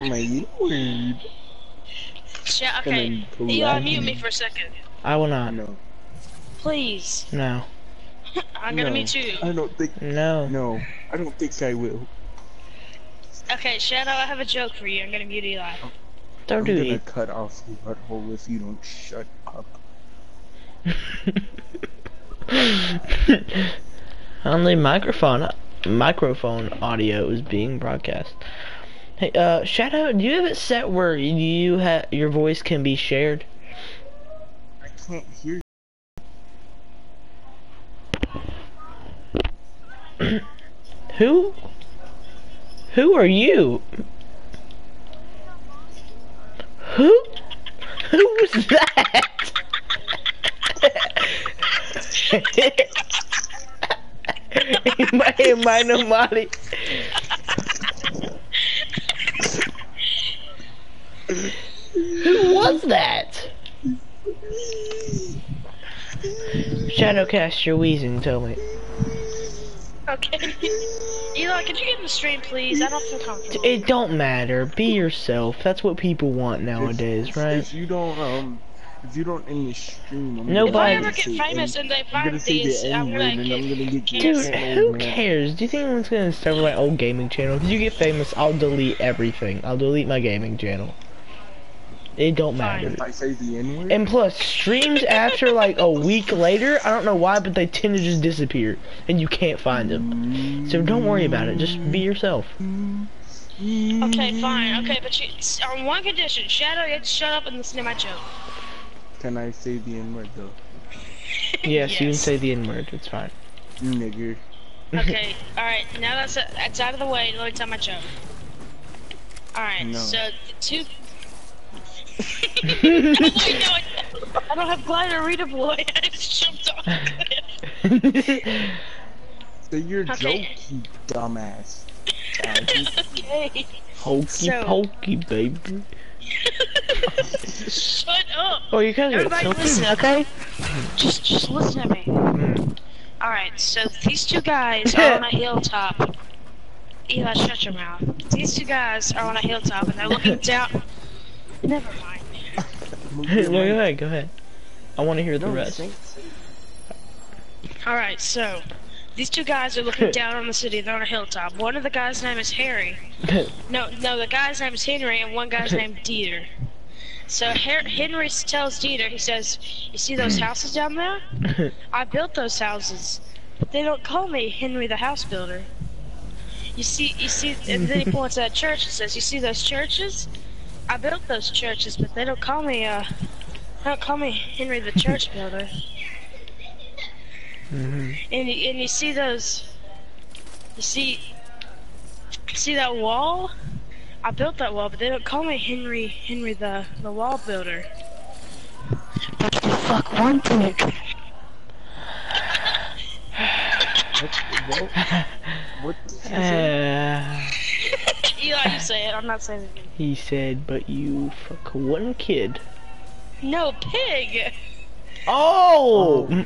My word. Shit, And okay. then pull Eli, mute me for a second. I will not. No. Please. No. I'm gonna no, mute you. I don't think. No. No, I don't think I will. Okay, Shadow, I have a joke for you. I'm gonna mute Eli. Don't I'm do gonna it. cut off your butthole if you don't shut up. Only microphone microphone audio is being broadcast. Hey, uh, Shadow, do you have it set where you ha your voice can be shared? I can't hear. Who? Who are you? Who? Who was that? Am I nobody? Who was that? Shadowcast, you're wheezing, tell me. Okay. Eli, could you get in the stream, please? I don't feel comfortable. It don't matter. Be yourself. That's what people want nowadays, if, right? If you don't, um, if you don't end the stream, I'm Nobody- if I gonna ever get say famous N- and they I'm find gonna say these, the I'm N word gonna and I'm gonna get get Dude, canceled. canceled, who cares? Do you think anyone's gonna discover my old gaming channel? If you get famous, I'll delete everything. I'll delete my gaming channel. It don't matter. If I say the N word, And plus, streams after like a week later, I don't know why, but they tend to just disappear, and you can't find them. So don't worry about it. Just be yourself. Okay, fine. Okay, but you, on one condition, Shadow, you have to shut up and listen to my joke. Can I say the N word though? Yes, you can say the N word. It's fine. Nigger. Okay, alright, now that's, that's out of the way, let me tell my joke. Alright, No. so the two... I, don't have glider redeploy, I just jumped off the cliff. Say your Okay. joke, you dumbass. Okay, Hokey So- pokey, baby. shut up! Oh, you guys are Everybody tilted? listen, okay? Just, just listen to me. Mm. Alright, so these two guys are on a hilltop. Eli, shut your mouth. These two guys are on a hilltop and they're looking down. Never mind. Move no, go ahead, go ahead. I want to hear the No, rest. Alright, so these two guys are looking down on the city. They're on a hilltop. One of the guys' name is Harry. No, no, the guy's name is Henry, and one guy's named Dieter. So Her- Henry tells Dieter, he says, "You see those houses down there? I built those houses. They don't call me Henry the house builder. You see, you see." And then he points at a church and says, "You see those churches? I built those churches, but they don't call me uh, they don't call me Henry the church builder." hmm And you, and you see those, you see, see that wall? I built that wall, but they don't call me Henry, Henry the, the wall builder. But the fuck one thing. What? What? did you say? Uh, Eli, you say it, I'm not saying it. he said, but you fuck one kid. No, pig! Oh!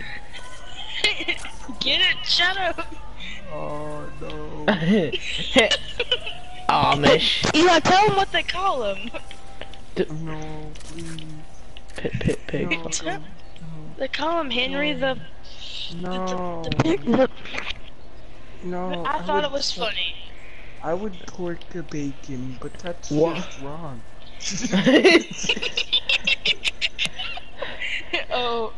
Get it, Shadow! Oh no. Amish. Eli, tell them what they call him. No, please. Pit, pit, pig. No, fuck. don't. They call him Henry the, No. the, the pig. No. I thought it was funny. I would pork a bacon, but that's What? just wrong. oh,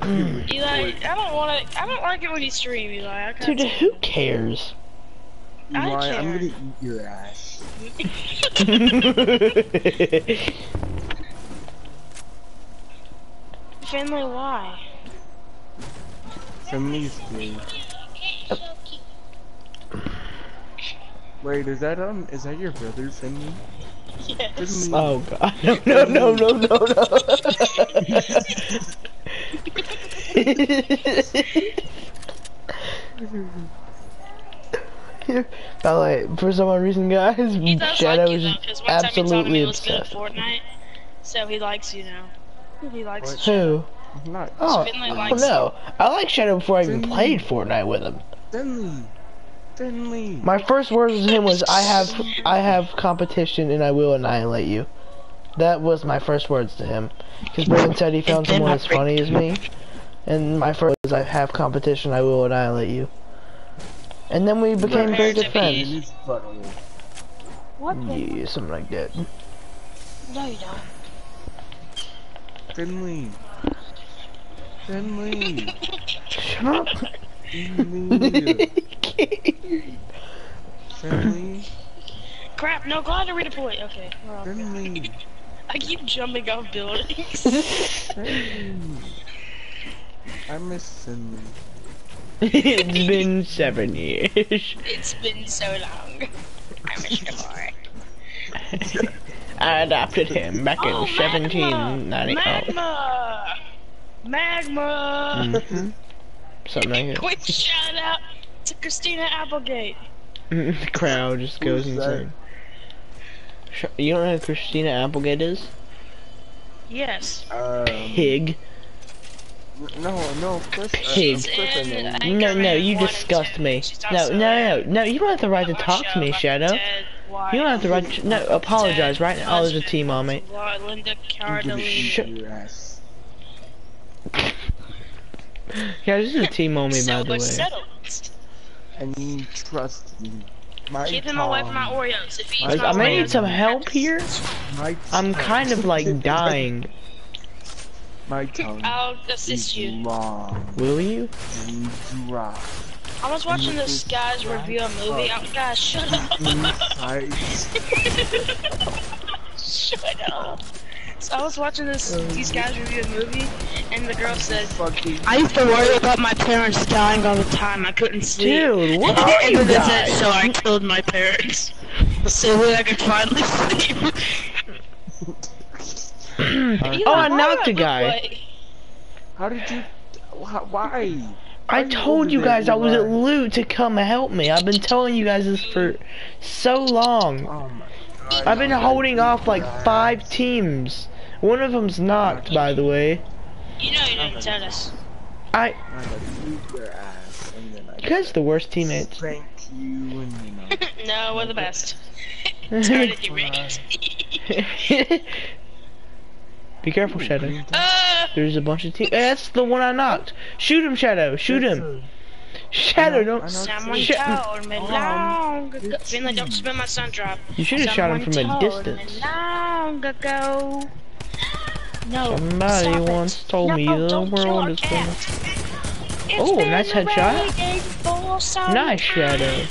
Mm. Eli, I don't want to. I don't like it when you stream, Eli. I can't Dude, who cares? I Eli, I'm gonna eat your ass. Finley, why? Family's gay. Wait, is that um, is that your brother, Finley? Yes. Finley. oh god. No, no, no, no, no, no. By the way, for some odd reason, guys, He does Shadow like you is though, because one time he told me absolutely he was good at obsessed. Fortnite, so he likes you now. He likes What? Who? Not. Oh, Finley oh likes no. I like Shadow before I even played Fortnite with him. Finley. Finley. My first words to him was, "I have, I have competition, and I will annihilate you." That was my first words to him. Because Brandon said he found someone as funny as me, and my first was, "I have competition, I will annihilate you." And then we became very good friends. In his butthole. What the? Yeah, something like that. No, you don't. Finley. Finley. Shut up. Finley. Finley. Crap, no, glad to redeploy. Okay. well, Finley. I keep jumping off buildings. Finley. I miss Finley. it's been seven years. it's been so long. I miss you more. I adopted him back in Oh, 1790. Magma! Magma! Mhm. Something like Quick shout out to Christina Applegate. the crowd just goes Who's insane. Sh- You don't know who Christina Applegate is? Yes. Um, Pig. No, no, Chris. Uh, Pig. Chris, I know. Anchorman No, no, you disgust me. No, no, no, no, you don't have the right to talk to me, Shadow. You don't have the right to, no, apologize right now. Oh, there's a team on me. Linda I'm Cardellini. Shut- shoot your ass. Yeah, this is a team on me, by the way. Settled. I need trust me. My Keep him away from my Oreos. If he eats I my may need some help here. My I'm kind of like dying. My tongue I'll assist you. long Will you? dry. I was watching this guy's review a movie. Oh, ah, guys, shut up. Inside. shut up. So I was watching this these guys review a movie, and the girl said, I used to worry about my parents dying all the time. I couldn't sleep. Dude, what are and you then said, guys? so I killed my parents. So that I could finally sleep. Oh, I knocked a guy. How did you? wh- Why? I told you guys I was at Eli? loot to come help me. I've been telling you guys this for so long. Oh my god. I've been holding off like five teams. One of them's knocked, by the way. You know you didn't tell us. I, I gotta beat your ass and then I you guys the worst teammates. Thank you and you know. no, we're the best. Turn it, you rings. Be careful, Shadow. uh, There's a bunch of teams. That's the one I knocked. Shoot him, Shadow. Shoot him. Shadow, don't. Someone Shit. told me Um, long ago. Finley, don't spin my sun drop. You should have shot him from a distance. Long ago. No. Somebody stop it. once told me the world is gonna- Oh, nice headshot. waiting for some Nice. Shadow.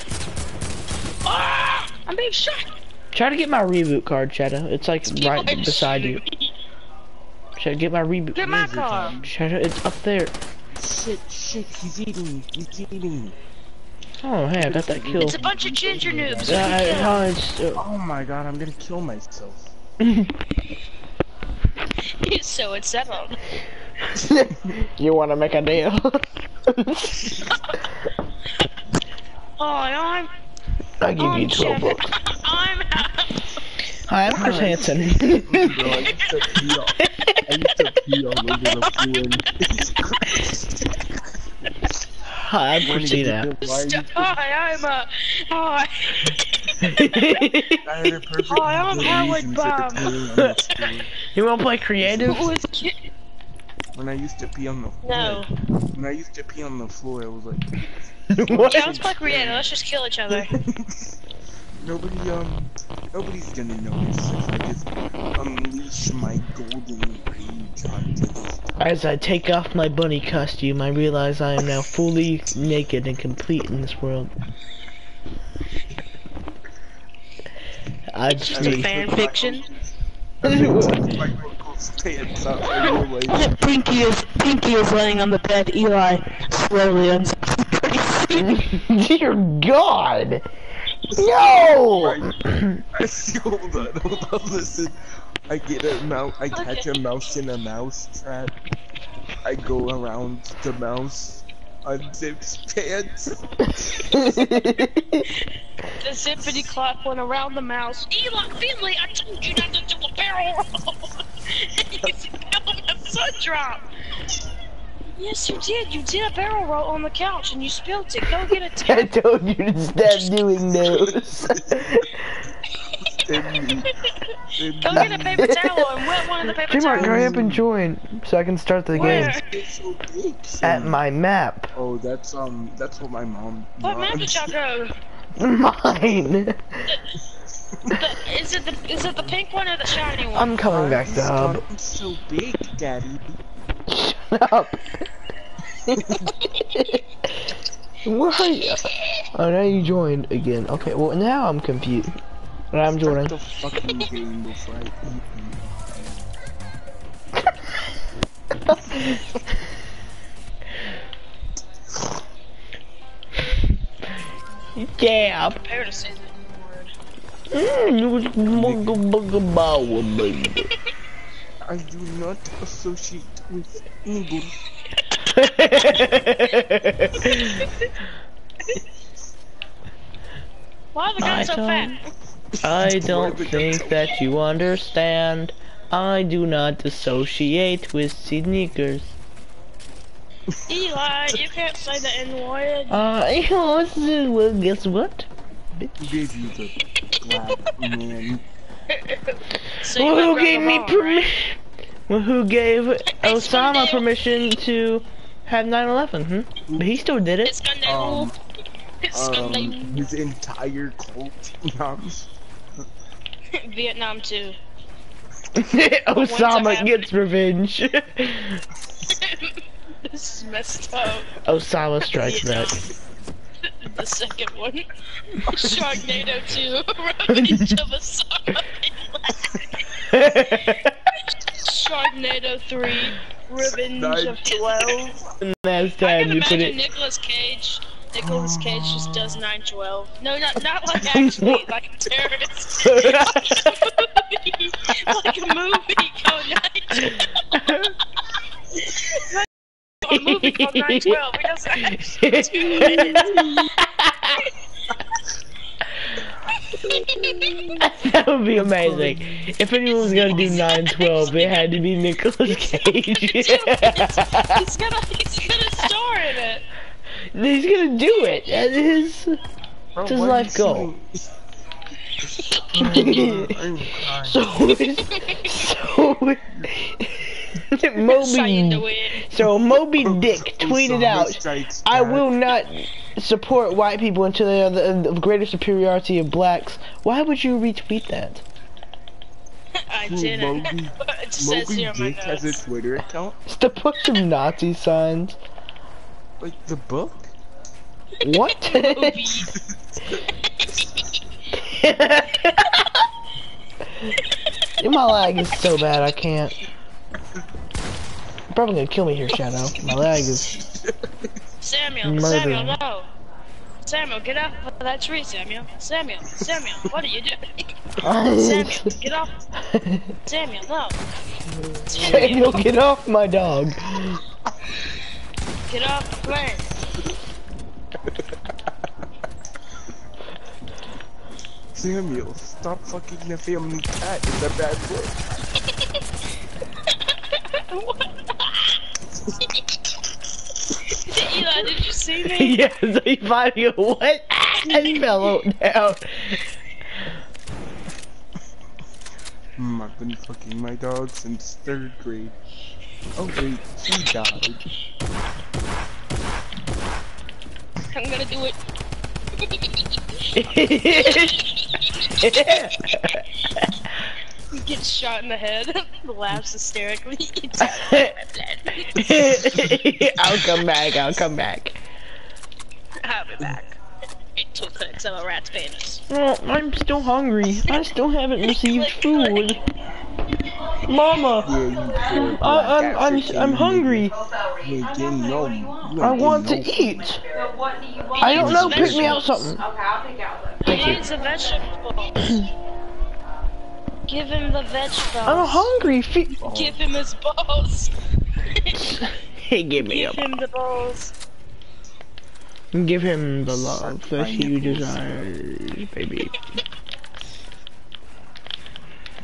Ah, I'm being shot. Try to get my reboot card, Shadow. It's like right beside you. Shadow, get my reboot. Get my Where's your car. tongue? Shadow, it's up there. Shit, shit, he's eating, he's eating. Oh, hey, I got that kill. It's a bunch of ginger noobs. We can it's, Oh my god, I'm gonna kill myself. kill. so it's settled. you want to make a deal? Oh, I'm. I'll give I'm you 12 Jeff. bucks. I'm. Hi, I'm Chris Hansen. Bro, I used to pee all, I used to pee all over the floor. Hi, I'm Christina. Hi, I'm a. Hi. I had a perfect Hi, I'm good Howard reason Bomb. pee on the floor. you want to play creative? Who is ki- When I used to pee on the floor. No. When I used to pee on the floor, it was like what? Yeah, let's play creative. Let's just kill each other. nobody um nobody's gonna notice if I just unleash my golden rage onto this. As I take off my bunny costume, I realize I am now fully naked and complete in this world. I It's just a just fan fiction. My uncle's pants up. I realized Pinky is Pinky is laying on the bed. Eli slowly uns. Dear God! No! I see, hold on, hold on, listen. I get a mouse, I catch a mouse in a mouse trap. I go around the mouse, unzips pants. The zippity clock went around the mouse. Eli Finley, I told you not to do a barrel roll. you fell in a sun drop. Yes, you did. You did a barrel roll on the couch and you spilled it. Go get a I towel. I told you to stop doing those. Send me. Send Go get a paper towel and wet one of the paper J-Mark, towels. hurry up and join so I can start the Where? game so big. at my map. Oh, that's um, that's what my mom. What map did y'all go? Mine. The, is it the is it the pink one or the shiny one? I'm coming back to This hub. garden's so big, Daddy. Shut up. Why? Oh, now you joined again. Okay, well now I'm confused. But I'm Start joining. the fucking game before I eat Yeah. Prepare to say that word. Mm, bugga, bugga, bow, baby. I do not associate Why are the guys so fat? I don't think that you understand. I do not associate with sneakers. Eli, you can't say the N word. Uh, well, guess what? Who gave black man? So you Well, who gave me permission? Well, who gave Osama permission to have 9/11? Hmm? But he still did it. Scandal. Um, Um, his entire cult. Noms. Vietnam too. Osama gets revenge. this is messed up. Osama strikes back. The second one. Sharknado 2. Revenge of Osama. Sharknado 3. Revenge of 12. Last I time can you put imagine it. Nicolas Cage. Nicolas Cage just does 912. No, not not like actually, like a terrorist. like a movie called 912. a movie called 912. He doesn't actually do it. That would be amazing. If anyone was gonna do 912, it had to be Nicolas Cage. he's gonna he's gonna star in it. He's gonna do it. That is. Bro, his life goal. singing- I'm. So, so, Saying the Moby, so Moby Dick tweeted out, I will not support white people until they are the, the greater superiority of blacks. Why would you retweet that? I didn't. Moby- it just says Moby here on my Dick has a. Twitter account? It's to put some Nazi signs. Like the book? What? Movie. My lag is so bad I can't. Probably gonna kill me here, Shadow. My lag is. Samuel, Murder. Samuel, no. Samuel, get off of that tree, Samuel. Samuel, Samuel, what are you doing? Samuel, get off. Samuel, no. Samuel, get off my dog. Get off the plane. Samuel, stop fucking the family cat. It's a bad boy. Eli, did you see me? yes, he finally what? and fell down. Hmm, I've been fucking my dog since third grade. Oh wait, she died. I'm gonna do it. He gets shot in the head. Laughs hysterically. I'll come back. I'll come back. I'll be back. Eat two clicks of a rat's penis. Oh, I'm still hungry. I still haven't received food. Mama, Yeah, you poor I, I'm I'm I'm hungry. nigga. You ain't getting no. You I want to eat. But what do you want? I don't know. Pick me out something. Okay, I'll pick out. Thank you. needs the vegetables. Give him the vegetables. I'm hungry. Fe- Give him his balls. hey, give me Give up. him the balls. Give him the love that he desires, baby.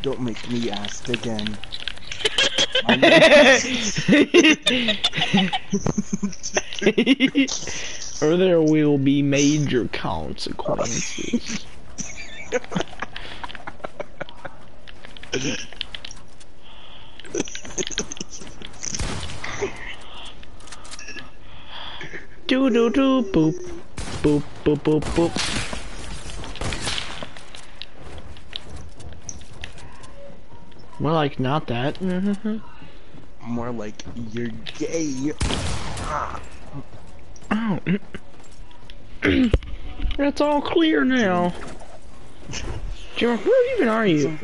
Don't make me ask again. Or there will be major consequences. Do do do boop boop boop boop boop. More like not that. More like you're gay. Oh. It's all clear now. Jordan, where even are you?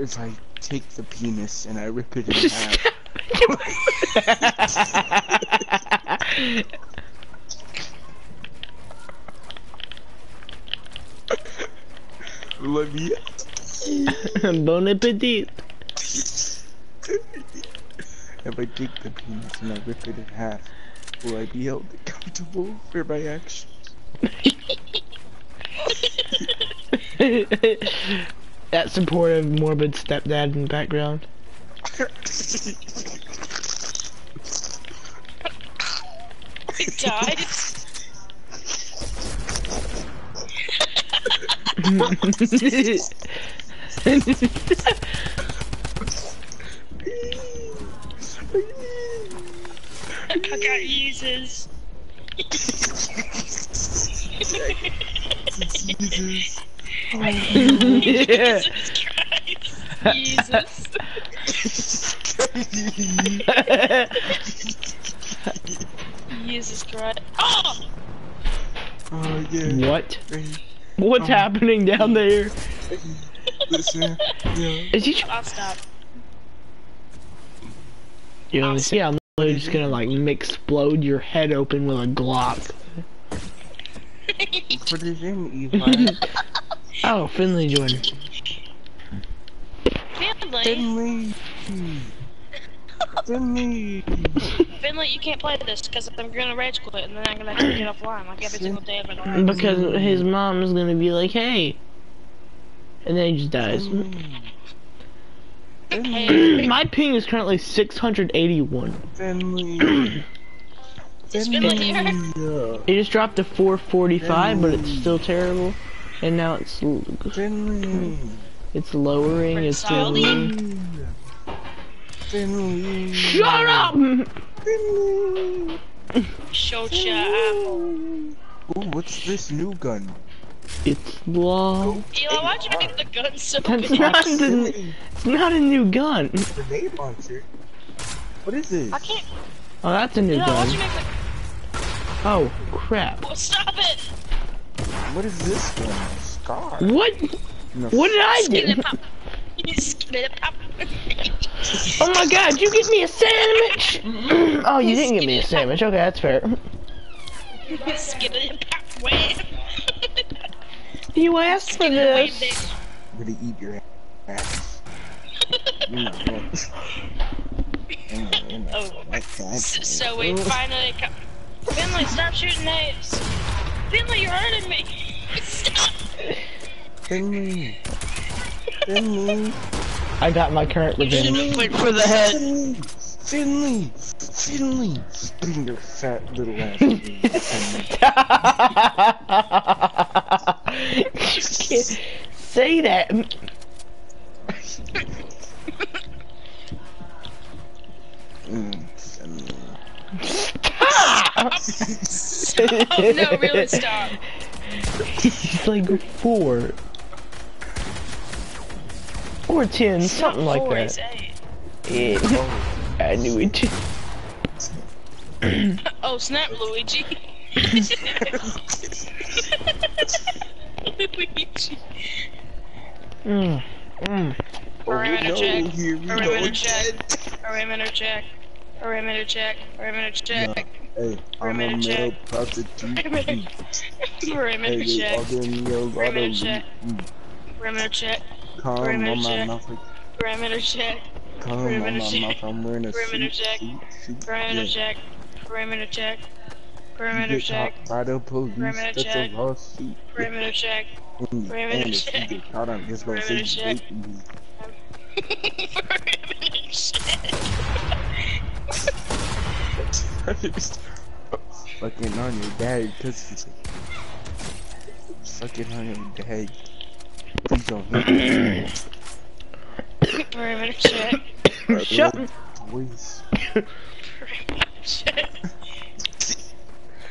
If I take the penis and I rip it in half, let me. bon appetit. If I take the penis and I rip it in half, will I be held accountable for my actions? that supportive, morbid stepdad in the background. He died. I got users. Jesus. yeah. Jesus Christ. Jesus Christ. Oh! Oh yeah. what? What's Um, happening down there? Listen, yeah. Is he? I'll stop. You know, see, I'm literally just gonna like explode your head open with a Glock. Put it in, Eva. Oh, Finley joined. Finley, Finley. Finley. Finley, you can't play this because I'm gonna rage quit and then I'm gonna have to get offline like every single day of my life. Because his mom is gonna be like, hey. And then he just dies. Hey, My ping is currently 681. Finley. Finley here? Yeah. It just dropped to 445, but it's still terrible. And now it's Finley. it's lowering. It's Solly? lowering. Finley. Shut up! Finley. Shut your apple. Ooh, what's this new gun? It's law. Eli, why'd you make the gun so That's big? not the. It's not a new gun. Grenade launcher. What is this? I can't. Oh, that's a new Eli, why'd you gun. make the. Oh crap! Oh, stop it! What is this one? Scar. What? What did I Skitty do? pop. You skitty pop. Oh my god! You give me a sandwich? oh, you didn't give me a sandwich. Okay, that's fair. Skitty pop. Wham. You asked for this. I'm gonna eat your ass. You know what? You know, you know, Oh. that's So we finally come. Finley, stop shooting knives. Finley, you're hurting me. Stop. Finley. Finley. I got my current revenge. Wait for the head. Finley. Finley. Finley. Bring your fat little ass. Finley. you can't say that. Mm, Finley. Oh no, really stop. He's like four. Or ten, something like Four, that. he's eight. Yeah. I knew it. Oh snap, Luigi. Luigi. Mm. Mm. Perimeter oh, check. no, here we go Perimeter again. check. Perimeter check. Perimeter check. Perimeter check. Hey, I'm a Perimeter male check. prostitute. Perimeter Hey, Perimeter they check. Perimeter check. mm, Perimeter check. Come Perimeter on my check. mouth, like, Perimeter check. come on Perimeter my check. mouth. I'm wearing a Perimeter suit, check. suit, suit. Perimeter yeah. check. Perimeter check. You Perimeter get check. caught by the police. Perimeter That's check. a lawsuit. Perimeter check. And, Perimeter and if you check. get caught, I'm just gonna say Perimeter check. Rape fucking on your dad because he's like, fucking on your dad. Please don't hit me. Perimeter check. Shut. Voice. Perimeter.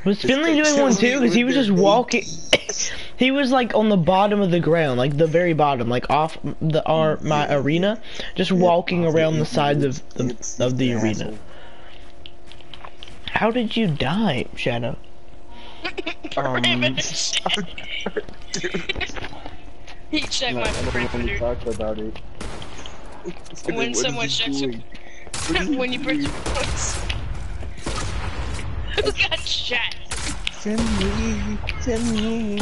Was Finley doing one too? Because he was just walking. he was like on the bottom of the ground, like the very bottom, like off the our my arena, just walking around the sides of the of the arena. How did you die, Shadow? Um, Perimeter check. He checked my perimeter. talk about it. When What is someone he checks your- doing? What is he when you bring doing? your voice. Who got shot? Finley, Finley,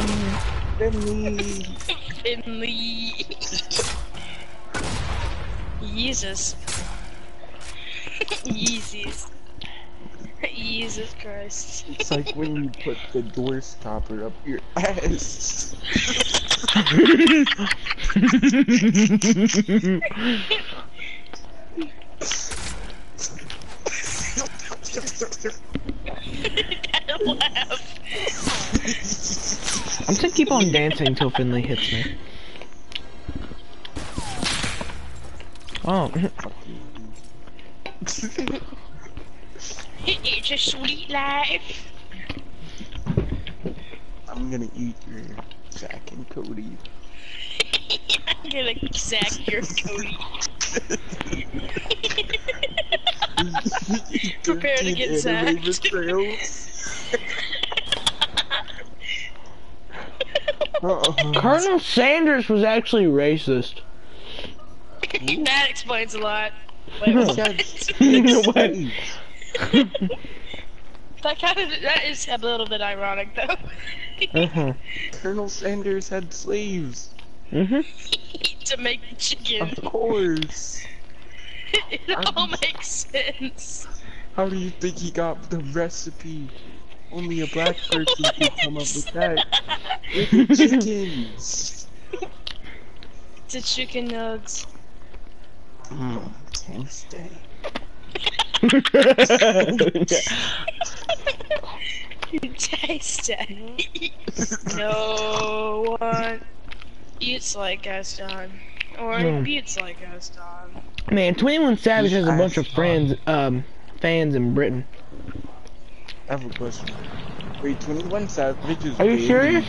Finley. Finley. Jesus. Yeezys. Jesus Christ. It's like when you put the door stopper up your ass. I'm just gonna keep on dancing until Finley hits me. Oh, It's a sweet life. I'm gonna eat your Jack and Cody. I'm gonna sack your Cody. Prepare to get Anime sacked. Uh-uh. Colonel Sanders was actually racist. that explains a lot. Wait, No. what? What? that kind of that is a little bit ironic though. Uh-huh. Colonel Sanders had slaves. Mhm. to make chicken. Of course. it all makes sense. How do you think he got the recipe? Only a black person could come up with that. With the chickens. To chicken nugs. Mmm, tasty. Tasty. no one eats like us, Gaston. Or Hmm. eats like us, Gaston. Man, 21 Savage has a bunch of friends, um, fans in Britain. I have a question. Wait, 21 Savage is Are you serious?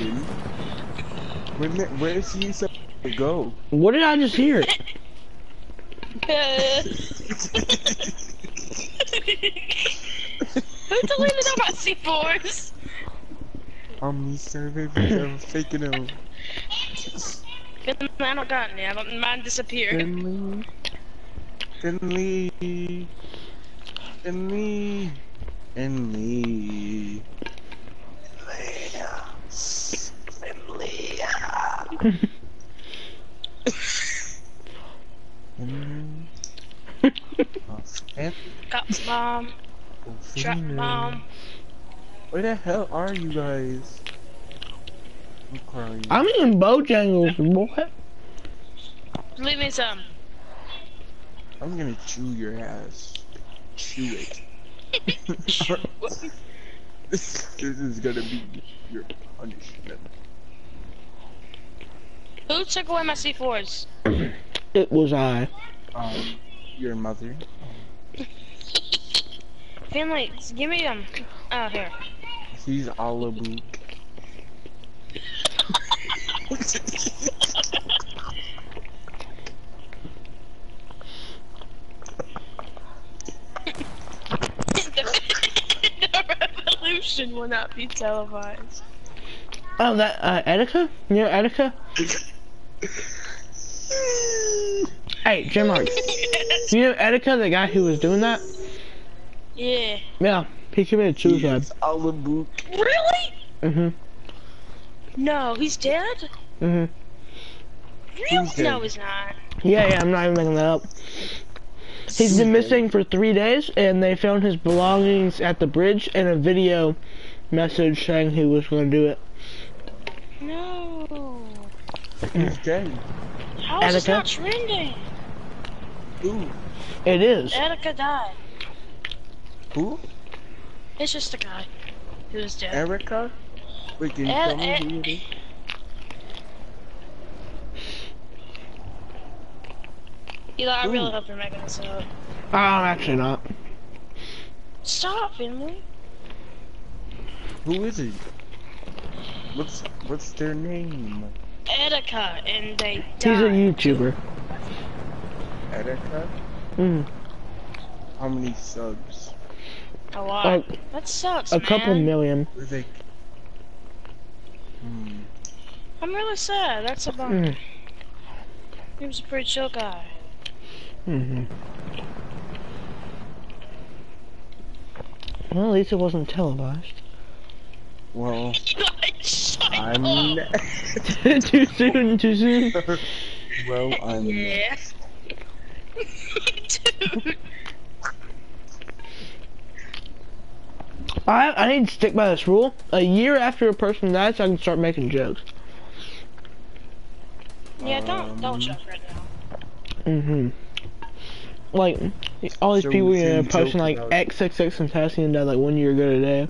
Where, where is he supposed to go? What did I just hear? Who deleted all my C4s? Omni survivors are faking out. I don't got any. I don't mine disappeared. Finley. Finley. Finley. Finley. Finley. Finley. Oh, Cops bomb. Trap bomb. Where the hell are you guys? I'm crying. I'm eating Bojangles, boy. Leave me some. I'm gonna chew your ass. Chew it. this, this is gonna be your punishment. Who took away my C4s? It was I. Um, your mother. Finley, give me them. Oh, here. He's Alabook. the revolution will not be televised. Oh, that, uh, Etika? You know Etika? Hey, Jim Mark. You know Etika, the guy who was doing that? yeah. Yeah, he committed suicide. He's Alabook. Really? Mhm. No, he's dead? Mm-hmm. Really? Who's No, he's not. Yeah, yeah, I'm not even making that up. He's been missing for three days, and they found his belongings at the bridge and a video message saying he was going to do it. No. He's dead. Oh, How is this Etika? not trending? Ooh, It is. Etika died. who? It's just a guy who was dead. Etika? Wait, can you tell me who it is? Eli, I really Ooh. hope you're making this up. I'm actually not. Stop, Finley. Who is it? What's what's their name? Etika, and they He's a. YouTuber. Etika? Mm. How many subs? A lot. Like that sucks, a man. couple million. They? Hmm. I'm really sad. That's a bummer. Mm. He was a pretty chill guy. hmm Well, at least it wasn't televised. Well, Shut I'm. too soon, too soon. well, I'm. Yeah. Dude. I I need to stick by this rule. A year after a person dies, I can start making jokes. Yeah, don't Um, don't joke right now. hmm Like all these So people we you know can posting joke like about- XXXTentacion died like one year ago today.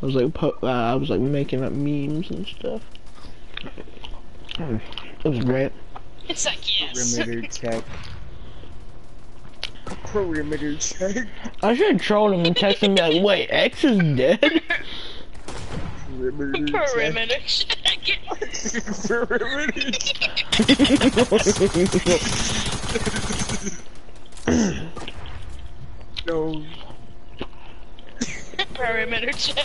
I was like po- uh, I was like making up memes and stuff. It was great. It's like yes. Perimeter check. Perimeter check. I should have trolled him and texted him like, "Wait, X is dead." Perimeter. Perimeter check. Perimeter check. No. Perimeter check.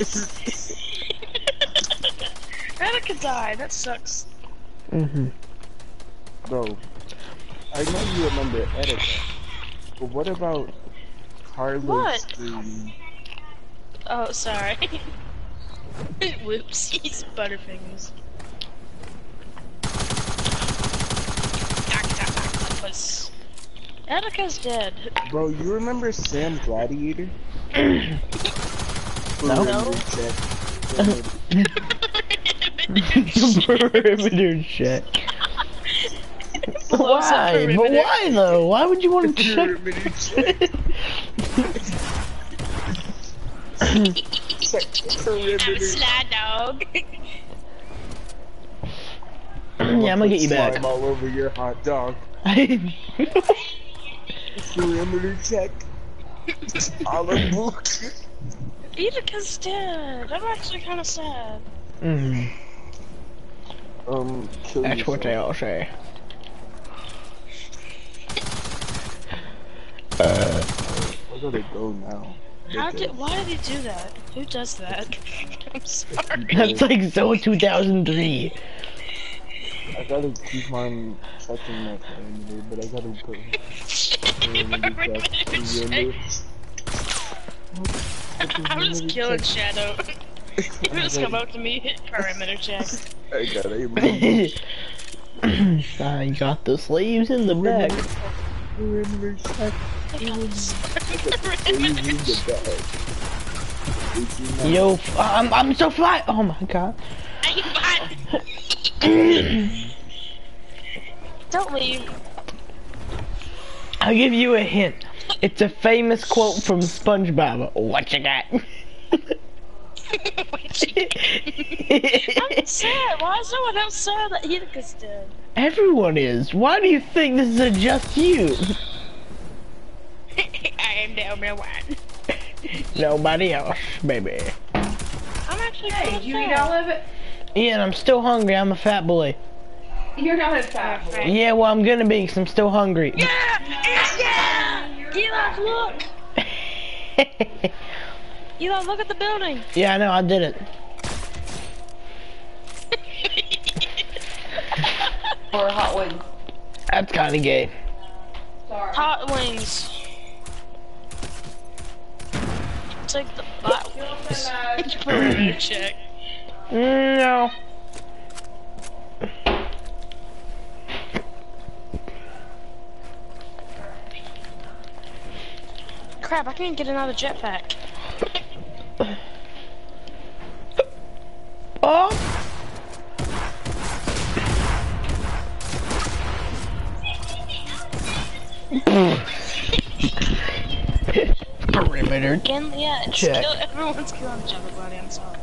Etika died. That sucks. Mm-hmm. Bro, I know you remember Etika, but what about Carlos What? the Oh, sorry. Whoopsies, Butterfingers. Was Etika's dead. Bro, you remember Sam Gladiator? No. Perimeter check. Perimeter check. Why? But why though? Why would you want to check? Perimeter check. Check dog. yeah, I'm gonna get you Slime back. all over your hot dog. Perimeter check. Olive book. Etika's dead. I'm actually kind of sad. Mhm. Um, kill That's what they all say. Uh I gotta go now. How Okay. did? Why did he do that? Who does that? I'm sorry. That's like so 2003. I gotta keep on checking my perimeter, but I gotta go. Perimeter check. Perimeter. I'm just killing Shadow. He just come up to me, hit perimeter check. I gotta leave. Ah, got the sleeves in the back. Perimeter check. perimeter Leave the bag. Did you not- Yo, f- I'm I'm so fly. Oh my god. Don't leave. I'll give you a hint. It's a famous quote from SpongeBob. What you got? I'm sad. Why is no one else sad that Etika's dead? Everyone is. Why do you think this is a just you? I am down there one. Nobody else, baby. I'm actually Hey, kind did you eat all of it? Yeah, and I'm still hungry. I'm a fat boy. You're not a fat boy. Yeah, well, I'm gonna be because I'm still hungry. Yeah! Yeah! Eli, look! Eli, look at the building. yeah, I know. I did it. Or hot wings. That's kind of gay. Sorry. Hot wings. Take the hot You want wings. some, uh, Perimeter check. Mm, no. Crap, I can't get another jetpack. Oh. Perimeter. Again, yeah, Check. kill, everyone's killing each other, buddy. I'm sorry.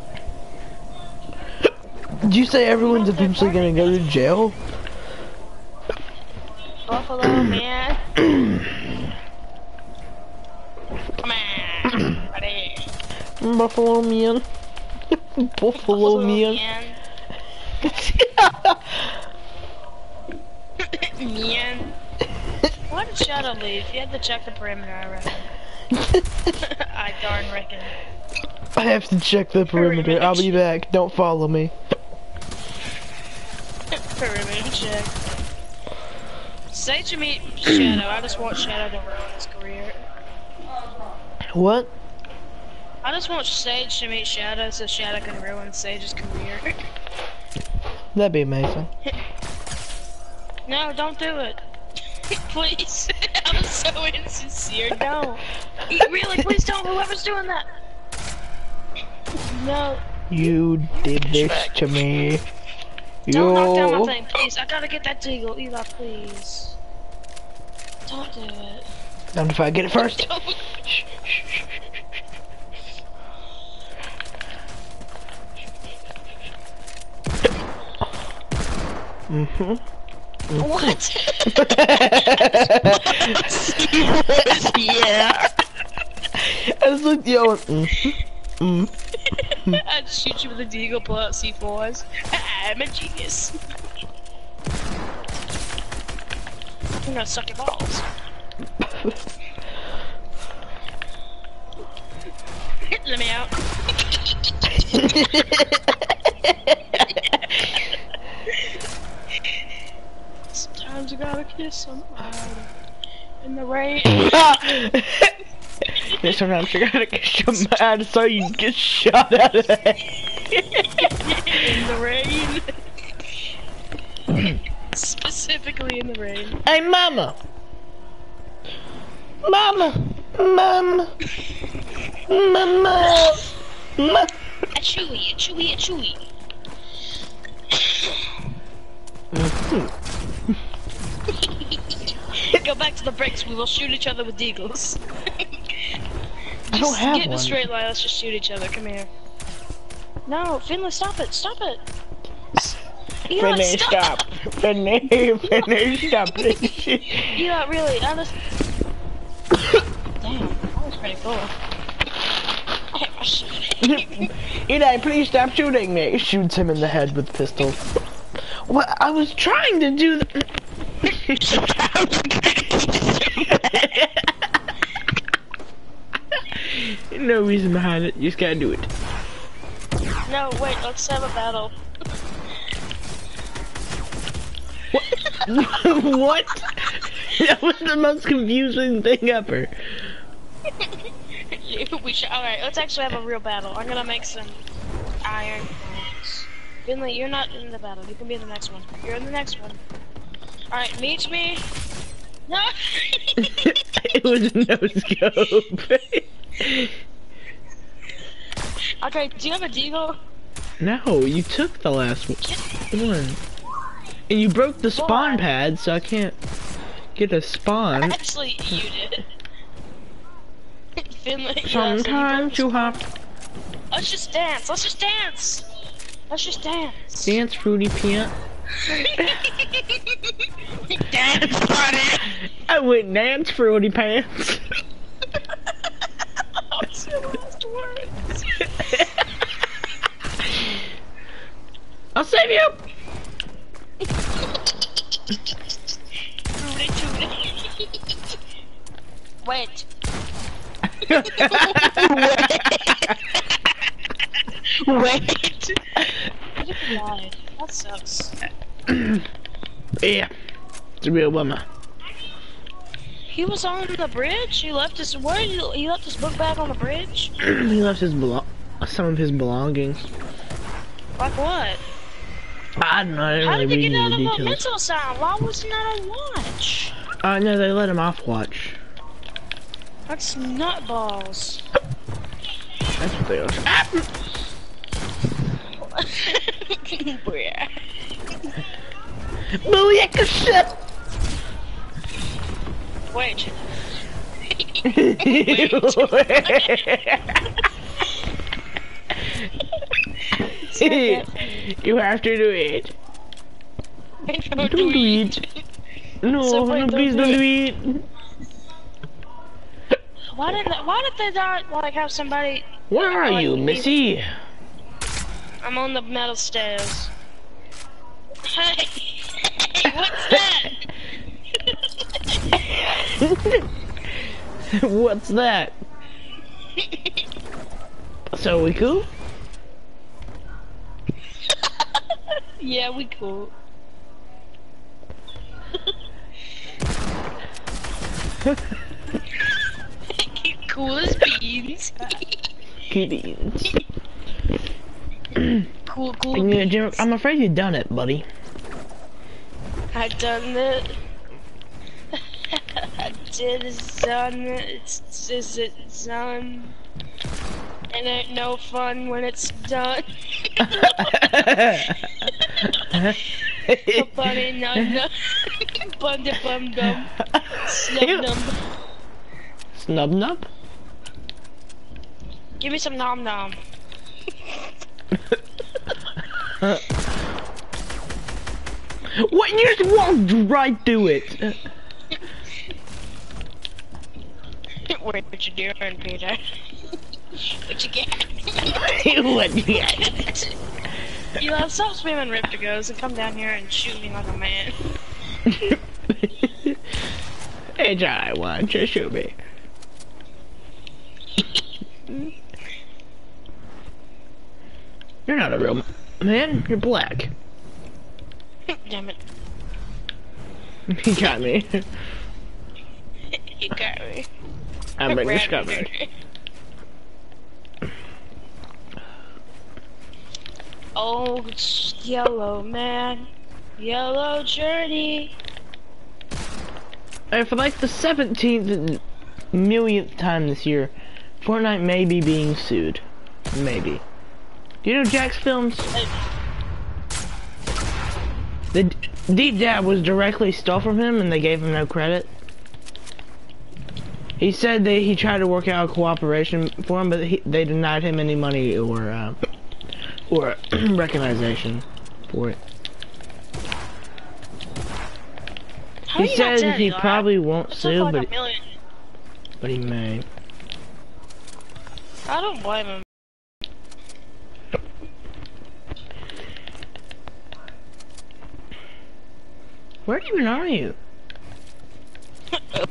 Did you say everyone's eventually gonna go to jail? Buffalo man. Come on, buddy. Buffalo man. Buffalo man. Man. Why did Shadow leave? You had to check the perimeter, I reckon. I darn reckon. I have to check the perimeter. I'll be back. Don't follow me. perimeter check. Say to me, Shadow, I just want Shadow to ruin his career. What? I just want Sage to meet Shadow so Shadow can ruin Sage's career. That'd be amazing. no, don't do it. please. I'm so insincere. Don't. Really, please don't. Whoever's doing that. No. You did this to me. Don't knock down my thing, please. I gotta get that deagle. Eli, please. Don't do it. Don't if I get it first. Shh. Mm-hmm. What? yeah. I just looked at you. and went, Mm. Mm. I'd shoot you with a deagle, pull out C4s. I'm a genius. I'm gonna suck your balls. Let me out. Sometimes you gotta kiss somebody in the rain. Sometimes you gotta shot mad so you get shot out of it. in the rain. Specifically in the rain. Hey, mama. Mama. Mama. Mama. Mama. A chewy, a chewy, a chewy. Mm-hmm. Go back to the bricks. We will shoot each other with deagles. I don't Just have get in a straight line. Let's just shoot each other. Come here. No, Finley, stop it! Stop it! Eli, Finish, stop. Finish, finish, stop. Finish. Eli, really? I just. Damn, that was pretty cool. I hit my shit. Eli, please stop shooting me. Shoots him in the head with pistol. What? I was trying to do the... no reason behind it. You just gotta do it. no, wait. Let's have a battle. what? What? That was the most confusing thing ever. we should. All right, let's actually have a real battle. I'm gonna make some iron. Finley, you're not in the battle. You can be in the next one. You're in the next one. All right, meet me. No. it was no scope. okay, do you have a deagle? no, you took the last one. And you broke the spawn pad, so I can't get a spawn. Actually, you did. Finley. yeah, so you Sometimes you have Let's just dance. Let's just dance. Let's just dance. dance, Fruity Pant. Dance, buddy. I went dance, Fruity Pants. What's your last words? I'll save you. Tooty. Wait. Wait. I just died. That sucks. yeah, it's a real bummer. He was on the bridge. He left his where? He, he left his book bag on the bridge. he left his belo- some of his belongings. Like what? I don't know. I How really did he get out of a mental asylum? Why was he not on watch? Uh, no, they let him off watch. That's nutballs. That's what they are. Booyaka shit! Wait. Wait. you have to do it. Don't do it. No, So no, please do don't do it. Why did they, why did they not like have somebody? Where are Like, you, leave- Missy? I'm on the metal stairs. Hey, Hey, what's that? What's that? So we cool? yeah, we cool. cool as beans. Cool, cool. Yeah, Jim, I'm afraid you've done it, buddy. I've done it. I did it. It's just it's done. And ain't no fun when it's done. Bunny num num. Bum de bum dum. Snub num. Snub nub? Give me some nom nom. What? You just walked right through it. What you're doing, Peter? what you get? what you got? Eli, stop spamming Rift-To-Gos and come down here and shoot me like a man. hey, John, why don't you shoot me? You're not a real man. You're black. Damn it. You got me. You got me. I'm bringing Ran Scotland. me. Oh, yellow man, yellow journey. And for like the 17th millionth time this year, Fortnite may be being sued. Maybe. Do you know JacksFilms? The D- Deep Dab was directly stole from him and they gave him no credit. He said that he tried to work out a cooperation for him, but he, they denied him any money or uh, or recognition for it. How He said dead, he probably won't sue, like but but he may. I don't blame him. Where even are you?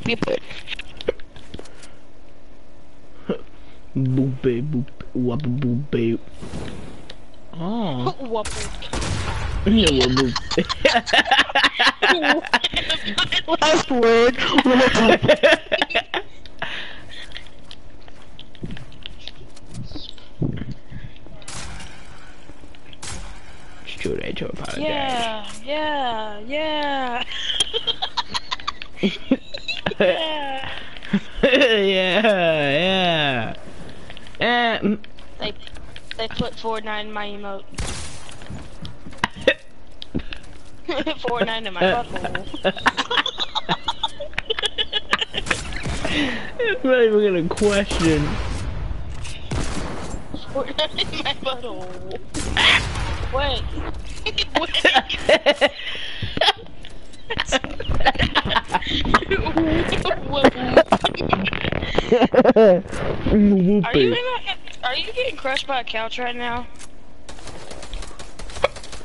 Boop babe, boop, wap boop babe. Oh, Whopper. yeah, wap boop. Last word. Should I to apologize? Yeah, yeah, yeah. yeah. yeah, yeah. Eh, mm, They they put Fortnite in my emote. Fortnite in my butthole. I'm not even gonna question. Fortnite in my butthole. Wait. Wait. Are you a, Are you getting crushed by a couch right now?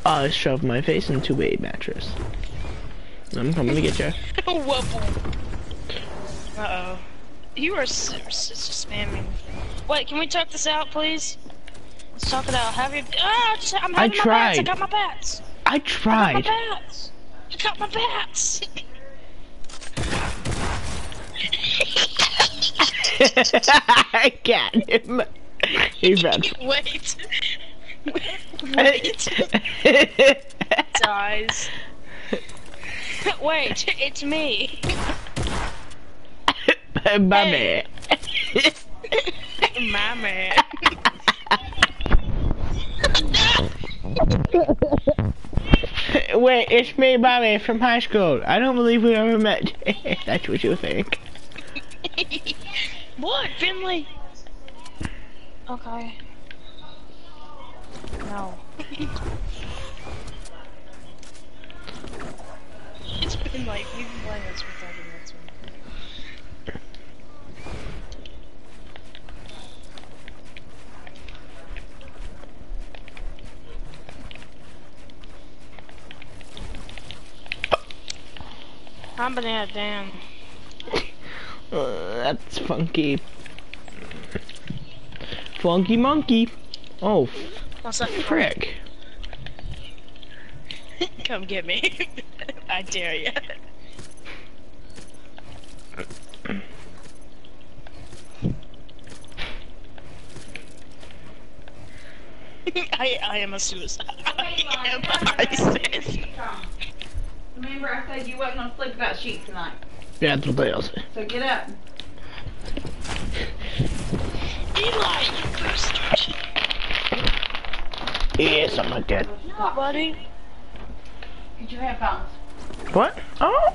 I shoved my face into a mattress. I'm coming to get you. Wubble. Uh oh. You are s- spamming. Wait, can we talk this out, please? Let's talk it out. Have your. Ah, just, I'm I having my bats. I tried. got my bats. I I got my tried. bats. I got my bats. I got him. He found. Wait. Wait. Dies. Wait, it's me. My Hey. wait, it's me, Bobby, from high school. I don't believe we ever met. That's what you think. what, Finley? Okay. No. it's been like we've I'm banana down. Uh, that's funky. Funky monkey. Oh, What's up, frick. Come get me. I dare you. I I am a suicide. I am ISIS. Remember I said you wasn't gonna sleep without sheets tonight. Yeah, that's what they all say. So get up. Eli, you bastard. Yeah, something like that. No, buddy. Get your headphones. What? Oh,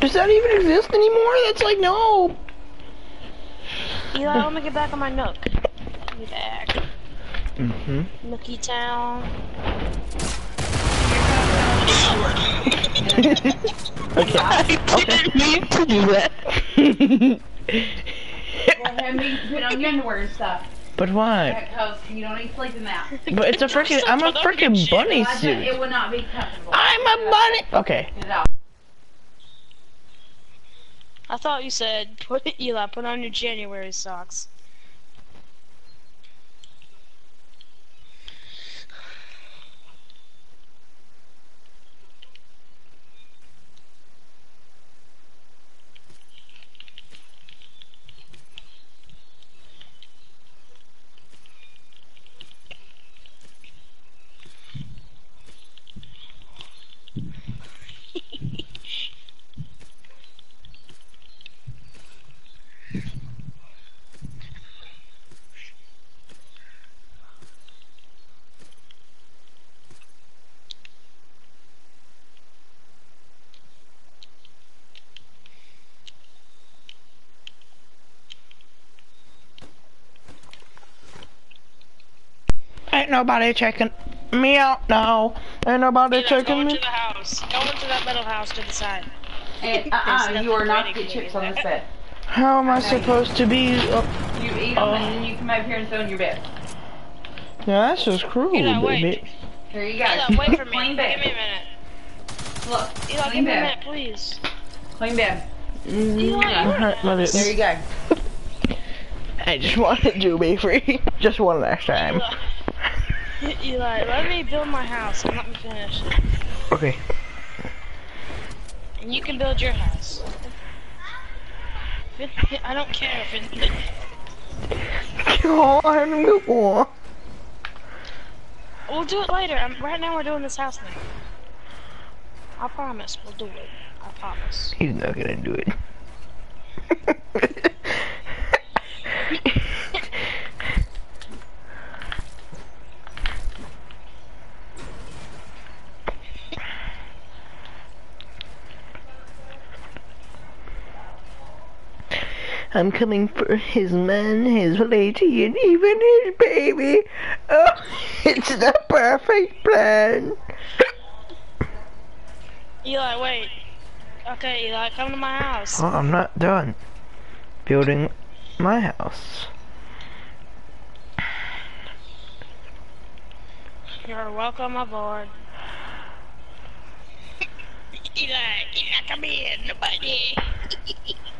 does that even exist anymore? That's like no. Eli, let me get back on my nook. Get back. Mm-hmm. Nookie Town. Okay. I didn't mean to do that. Put on your underwear and stuff. but why? Because you don't need to sleep that. But it's a freaking. I'm a freaking bunny suit. it would not be comfortable. I'm a bunny. Okay. I thought you said, put Eli, put on your January socks. Nobody checking me out now. Ain't nobody Eli, go checking into the house. Go into that metal house to the side. And uh-uh, you are not to get chips on this there. bed. How am I supposed to be? Up? You eat them and then you come over here and sit on your bed. Yeah, that's just cruel, Eli, wait. baby. Here you go. Eli, wait for me. Clean Give me a minute. Look, Eli, give clean me a bed. minute, please. Clean bed. Mm, Eli, alright, let There you go. I just wanted to be free, just one last time. Eli, Eli, let me build my house and let me finish it. Okay. And you can build your house. I don't care, Finley. Oh, I don't. We'll do it later. Um right now we're doing this house thing. I promise we'll do it. I promise. He's not gonna do it. I'm coming for his man, his lady, and even his baby. Oh, it's the perfect plan. Eli, wait. Okay, Eli, come to my house. Well, I'm not done building my house. You're welcome aboard. Eli, Eli, come in, nobody.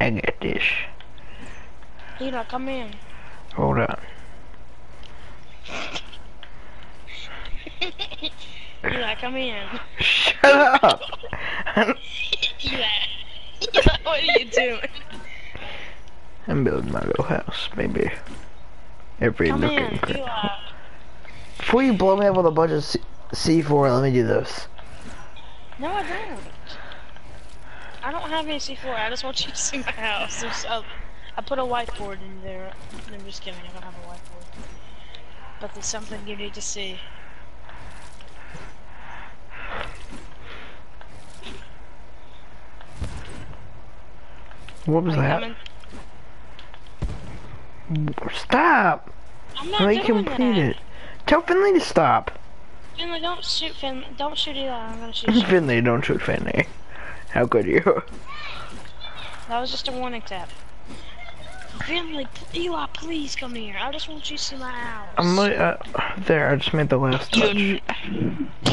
I get this. Eli, come in. Hold on. Eli, come in. Shut up! I'm, Eli. Eli, what are you doing? I'm building my little house, baby. Every Come nook in, and cranny. Eli. Before you blow me up with a bunch of C- C4, let me do this. No, I don't. I don't have any C4. I just want you to see my house. There's I put a whiteboard in there. I'm just kidding, I don't have a whiteboard. But there's something you need to see. What was that? coming? Stop! I'm not doing complete that. it. Tell Finley to stop. Finley, don't shoot Finley. Don't shoot Eli. I'm gonna shoot you. Finley, don't shoot Finley. How could you? That was just a warning tap. Finley, Eli, please come here. I just want you to see my house. I'm like, uh, there. I just made the last touch. Yeah,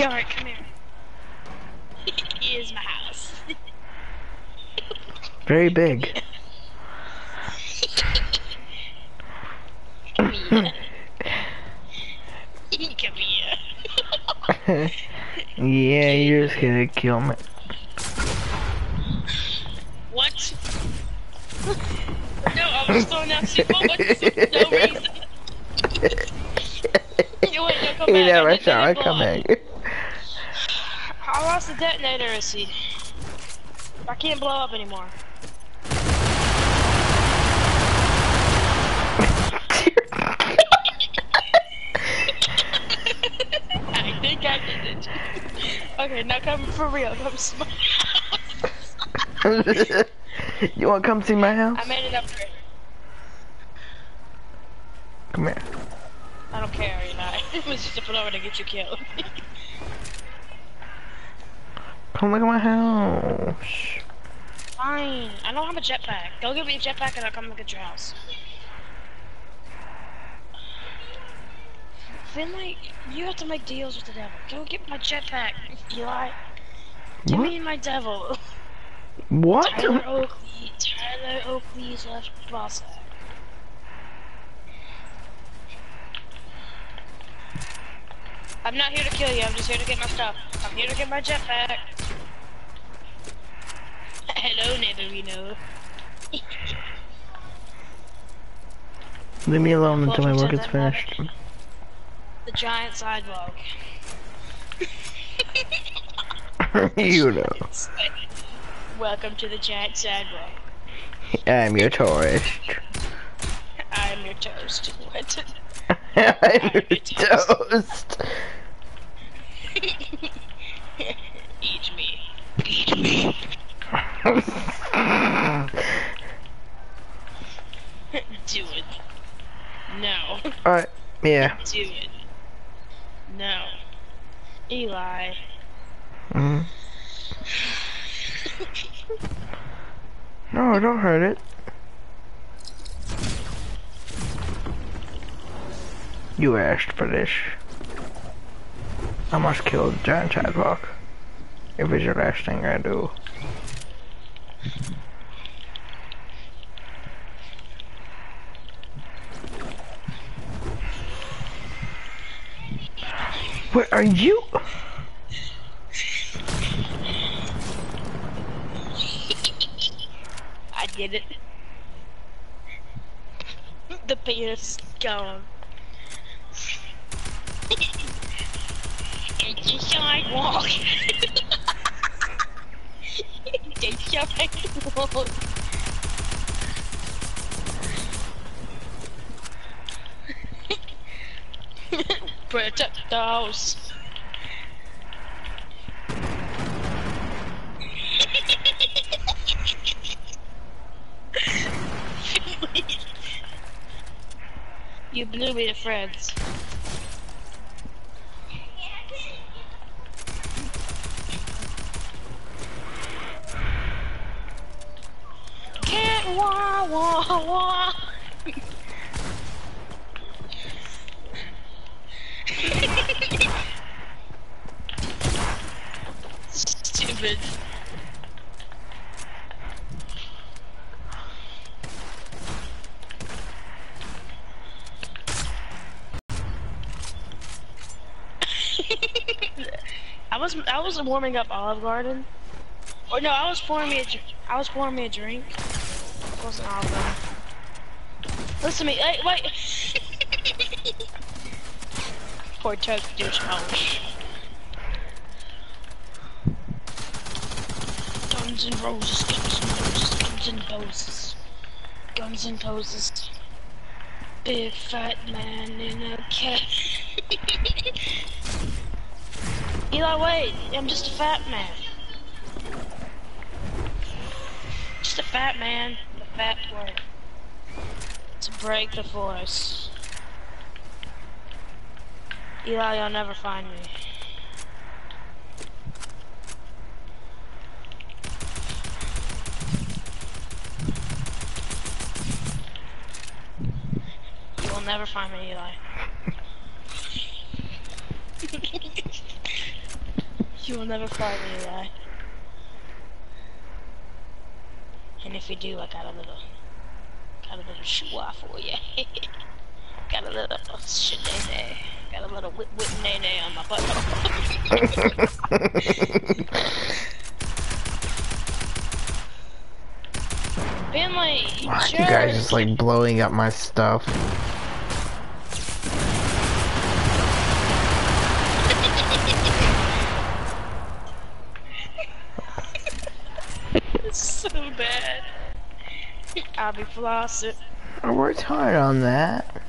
alright, come here. Here's my house. Very big. Come here. yeah, you're just gonna kill me. What? no, I was throwing out C4 for no reason. You wait, no, come You back. never saw it coming. I lost the detonator receipt. I can't blow up anymore. I think I did it. Okay, now come for real. Come smile. you wanna come see my house? I made it up upgrade. Come here. I don't care, Eli. It was just to put over to get you killed. Come look at my house. Fine. I don't have a jetpack. Go get me a jetpack and I'll come look at your house. Finley, you have to make deals with the devil. Go get my jetpack, Eli. Give What? me my devil. What? Tyler Oakley. Tyler Oakley's left boss. I'm not here to kill you, I'm just here to get my stuff. I'm here to get my jetpack. Hello, Netherino. Leave me alone until my work is finished. The giant sidewalk. you know. Welcome to the giant sidewalk. I'm your tourist. I am your toast. What? I'm your toast. Eat me. Eat me. Do it. No. Alright, yeah. Do it. No. Eli. Mm. No, don't hurt it. You asked for this. I must kill giant sidewalk. If it's the last thing I do. Where are you? I did it. The pain is gone. it's a sidewalk. it's a sidewalk. Protect the house. You blew me to friends. Can't wah wah wah. Stupid. I was I was warming up Olive Garden. Or no, I was pouring me a I was pouring me a drink. It wasn't Olive Garden. Listen to me. Hey, wait. Poor toast douche house. Guns and roses, guns and roses, guns and roses. Guns and poses. Big fat man in a cat. Eli, wait. I'm just a fat man. Just a fat man. A fat boy. To break the force. Eli, you'll never find me. You will never find me, Eli. You will never find me, Eli. And if you do, I got a little, got a little off for you. got a little shit Got a little whip whip nay nay on my butt. You Why jerk. you guys just like blowing up my stuff? Bad. I'll be flossing. I worked hard on that.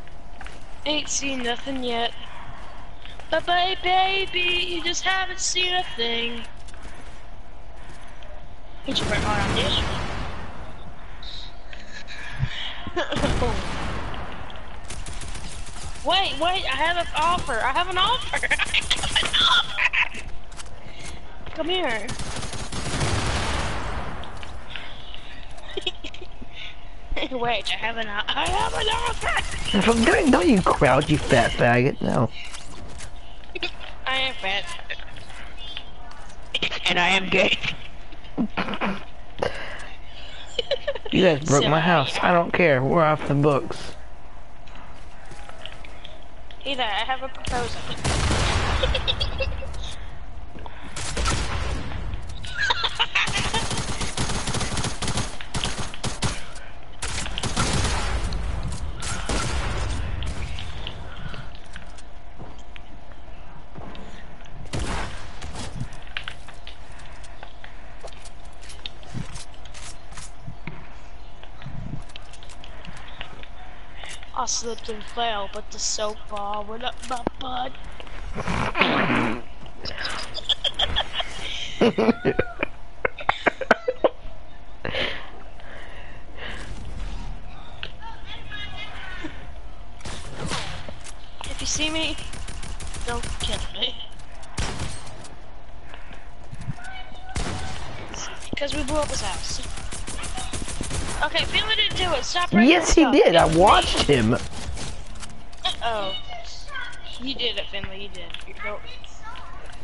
Ain't seen nothing yet. But bye, baby, you just haven't seen a thing. Ain't you work hard on this? wait, wait, I have an offer. I have an offer. I have an offer. Come here. wait, I have an, I have an offer. Don't, don't you crouch, you fat faggot. No. I am fat. And I am gay. You guys broke So my house. I don't care. We're off the books. Either I have a proposal. Slipped and fell, but the soap ball went up my butt. If you see me, don't kill me. Because we blew up his house. Okay, didn't do it. Stop breaking yes, he did. I It was me. watched him. Oh. You did it, Finley, you did. You don't...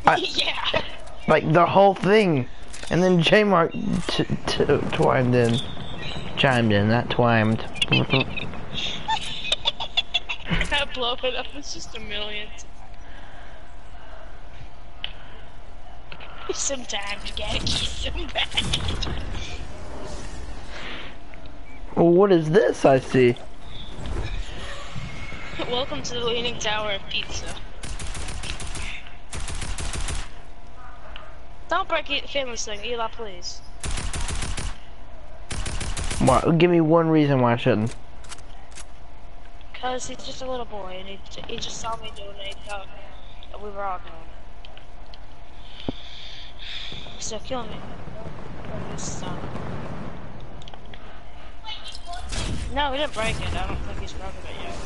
I- yeah. Like the whole thing. And then J Mark t- t- twimed in. Chimed in, not twimed. I blow it up, it's just a million. Sometimes you gotta kiss them back. Well, what is this I see? Welcome to the Leaning Tower of Pizza. Don't break it, Finley's thing, Eli, please. Why, give me one reason why I shouldn't. Cause he's just a little boy and he, he just saw me doing it, he thought we were all doing it. So kill me. This time. No, he didn't break it. I don't think he's broken it yet.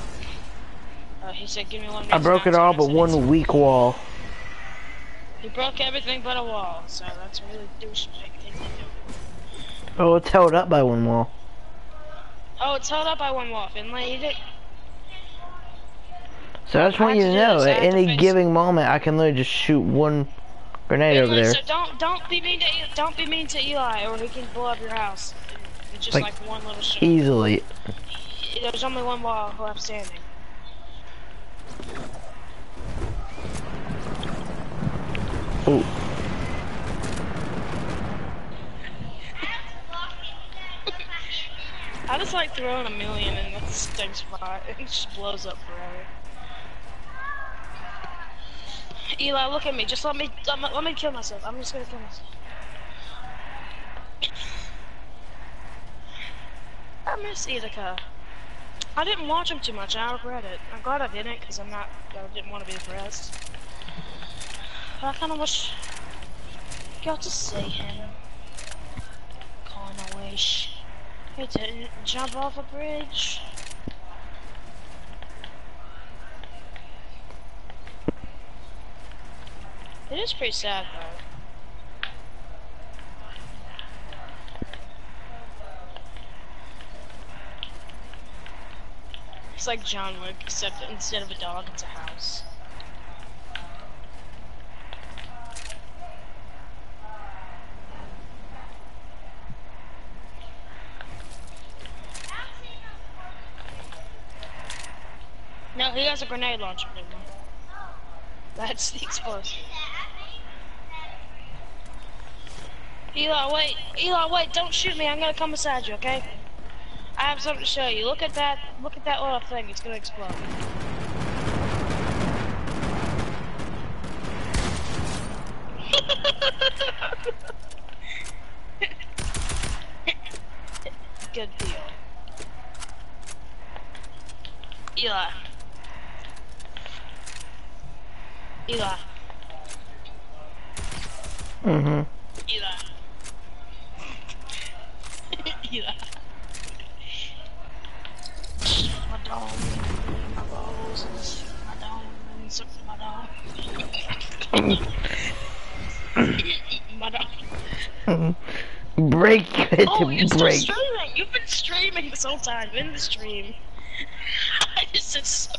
Uh, he said, "Give me one." I broke it all but one weak wall. He broke everything but a wall, so that's a really douchebag thing to do. Oh, it's held up by one wall. Oh, it's held up by one wall, Finley. You did. So I just I want you to know, at any given moment, I can literally just shoot one grenade over there. So don't don't be mean to don't be mean to Eli, or he can blow up your house. Just Like, like, one little. Easily. There's only one wall left standing. Oh, I just like throwing a million in the same spot. It just blows up forever. Eli, look at me. Just let me let me, let me kill myself. I'm just gonna kill myself. I miss Etika. I didn't watch him too much. I regret it. I'm glad I didn't because I'm not. I didn't want to be depressed. But I kind of wish got to see him. Kinda wish he didn't jump off a bridge. It is pretty sad though. It's like John Wick, except instead of a dog, it's a house. No, he has a grenade launcher? That's the explosive. Eli, wait. Eli, wait. Don't shoot me. I'm gonna come beside you, okay? I have something to show you. Look at that. Look at that little thing. It's gonna explode. Good deal. Eli. Eli. Mm-hmm. Eli. Eli. My dog, my roses, my dog, my dog. my dog. Break it Oh, you're still break. streaming. You've been streaming this whole time in the stream. I just said so.